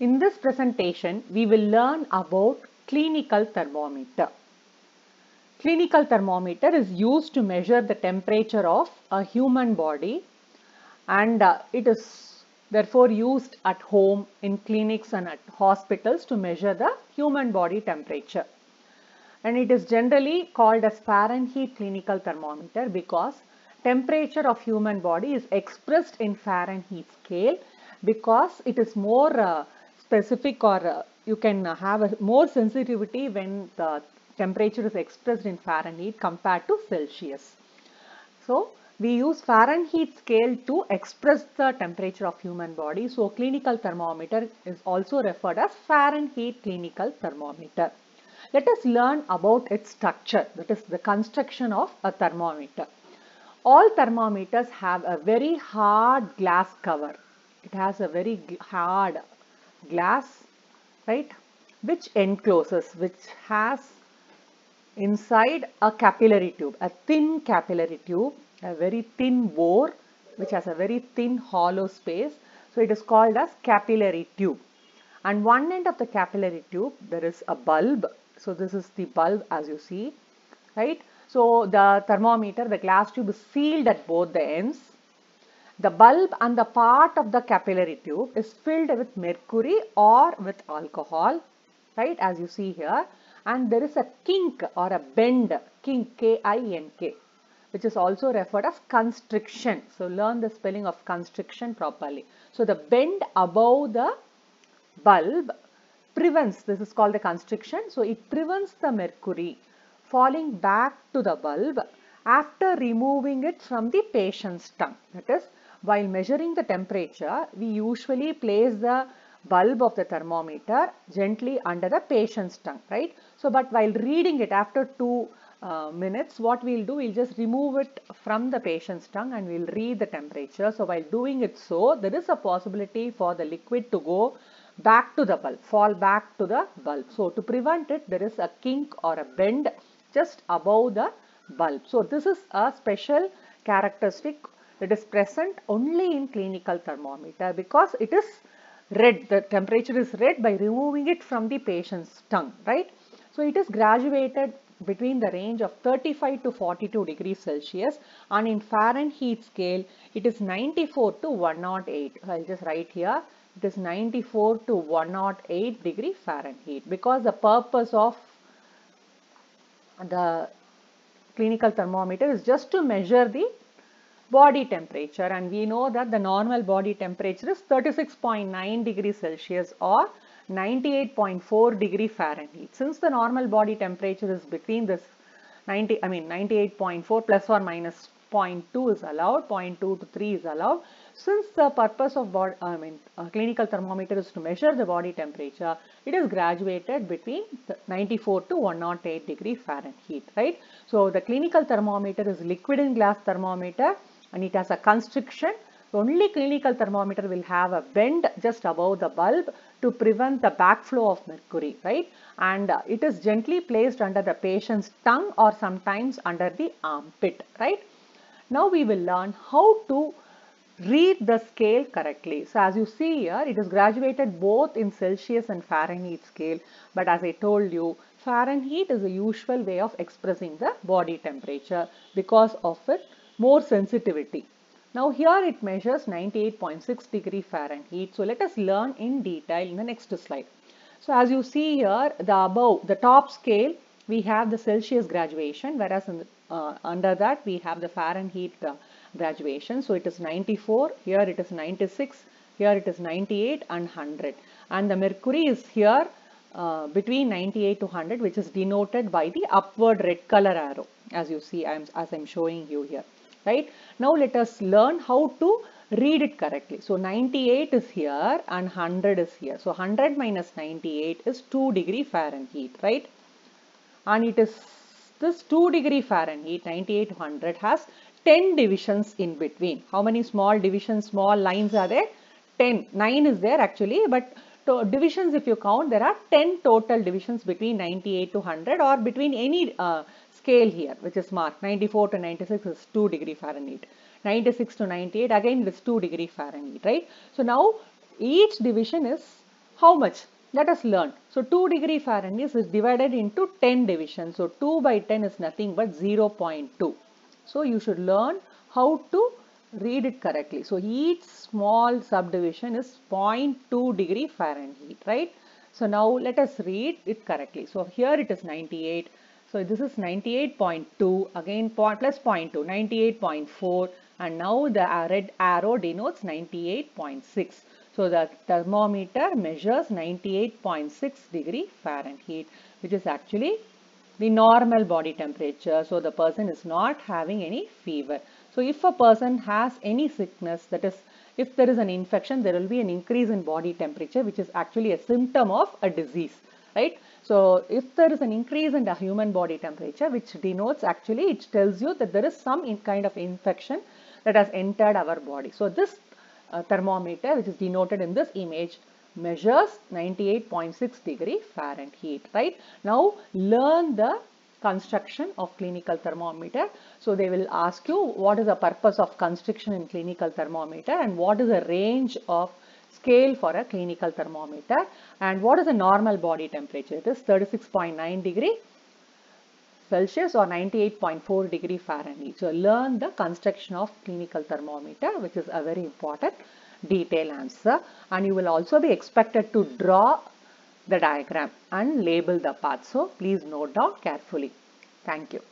In this presentation, we will learn about clinical thermometer. Clinical thermometer is used to measure the temperature of a human body and uh, it is therefore used at home, in clinics and at hospitals to measure the human body temperature. And it is generally called as Fahrenheit clinical thermometer because temperature of human body is expressed in Fahrenheit scale because it is more uh, specific or uh, you can have a more sensitivity when the temperature is expressed in Fahrenheit compared to Celsius. So, we use Fahrenheit scale to express the temperature of human body. So, clinical thermometer is also referred as Fahrenheit clinical thermometer. Let us learn about its structure that is the construction of a thermometer. All thermometers have a very hard glass cover. It has a very hard glass right which encloses which has inside a capillary tube a thin capillary tube a very thin bore which has a very thin hollow space. So it is called as capillary tube. And one end of the capillary tube there is a bulb. So this is the bulb as you see right? So the thermometer the glass tube is sealed at both the ends the bulb and the part of the capillary tube is filled with mercury or with alcohol, right, as you see here. And there is a kink or a bend, kink, K-I-N-K, which is also referred as constriction. So learn the spelling of constriction properly. So the bend above the bulb prevents, this is called the constriction. So it prevents the mercury falling back to the bulb after removing it from the patient's tongue. That is, while measuring the temperature, we usually place the bulb of the thermometer gently under the patient's tongue, right? So, but while reading it after two uh, minutes, what we'll do, we'll just remove it from the patient's tongue and we'll read the temperature. So, while doing it so, there is a possibility for the liquid to go back to the bulb, fall back to the bulb. So, to prevent it, there is a kink or a bend just above the bulb. So, this is a special characteristic that is present only in clinical thermometer because it is read, the temperature is read by removing it from the patient's tongue, right. So, it is graduated between the range of 35 to 42 degrees Celsius and in Fahrenheit scale it is 94 to 108. I will just write here it is 94 to 108 degree Fahrenheit because the purpose of the clinical thermometer is just to measure the body temperature and we know that the normal body temperature is 36.9 degrees Celsius or 98.4 degree Fahrenheit. Since the normal body temperature is between this 90, I mean 98.4 plus or minus 0.2 is allowed, 0.2 to 3 is allowed. Since the purpose of body, I mean uh, clinical thermometer is to measure the body temperature, it is graduated between 94 to 108 degree Fahrenheit, right? So the clinical thermometer is liquid in glass thermometer and it has a constriction. Only clinical thermometer will have a bend just above the bulb to prevent the backflow of mercury, right? And uh, it is gently placed under the patient's tongue or sometimes under the armpit, right? Now we will learn how to read the scale correctly. So as you see here, it is graduated both in Celsius and Fahrenheit scale. But as I told you, Fahrenheit is a usual way of expressing the body temperature because of its more sensitivity. Now here it measures 98.6 degree Fahrenheit. So let us learn in detail in the next slide. So as you see here, the above, the top scale, we have the Celsius graduation, whereas the, uh, under that we have the Fahrenheit uh, graduation. So it is 94, here it is 96, here it is 98 and 100. And the mercury is here uh, between 98 to 100, which is denoted by the upward red color arrow, as you see, I'm, as I'm showing you here right. Now let us learn how to read it correctly. So 98 is here and 100 is here. So 100 minus 98 is 2 degree Fahrenheit, right? And it is this 2 degree Fahrenheit, 98 100 has 10 divisions in between. How many small divisions, small lines are there? 10. 9 is there actually, but divisions if you count, there are 10 total divisions between 98 to 100 or between any uh, scale here which is marked 94 to 96 is 2 degree Fahrenheit 96 to 98 again it is 2 degree Fahrenheit right so now each division is how much? Let us learn. So 2 degree Fahrenheit is divided into 10 divisions. So 2 by 10 is nothing but 0.2. So you should learn how to read it correctly. So each small subdivision is 0.2 degree Fahrenheit, right? So now let us read it correctly. So here it is 98. So this is 98.2 again plus 0.2 98.4 and now the red arrow denotes 98.6. So the thermometer measures 98.6 degree Fahrenheit which is actually the normal body temperature. So the person is not having any fever. So if a person has any sickness that is if there is an infection there will be an increase in body temperature which is actually a symptom of a disease right. So if there is an increase in the human body temperature which denotes actually it tells you that there is some kind of infection that has entered our body. So this uh, thermometer which is denoted in this image measures 98.6 degree Fahrenheit, right? Now learn the construction of clinical thermometer. So they will ask you what is the purpose of constriction in clinical thermometer and what is the range of scale for a clinical thermometer and what is the normal body temperature. It is 36.9 degree Celsius or 98.4 degree Fahrenheit. So learn the construction of clinical thermometer which is a very important detail answer and you will also be expected to draw the diagram and label the parts. So please note down carefully. Thank you.